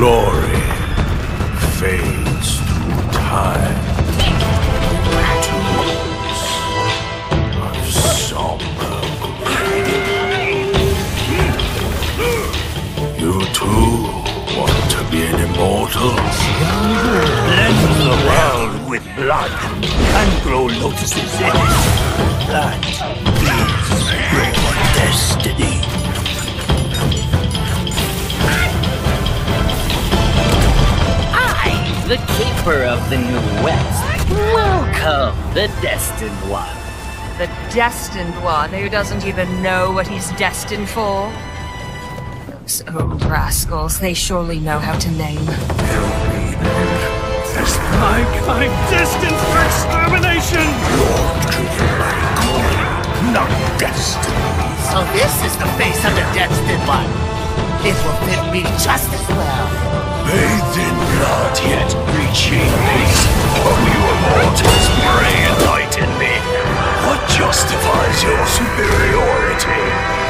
glory fades through time. You too want to be an immortal? The world with blood and grow lotuses in it. The keeper of the New West, welcome the Destined One. The destined one who doesn't even know what he's destined for? Those old rascals, they surely know how to name. Is my kind destined for extermination? Not destiny. So this is the face of the Destined One. It will fit me just as well. Reaching me. Oh, you immortals, pray enlighten me. What justifies your superiority?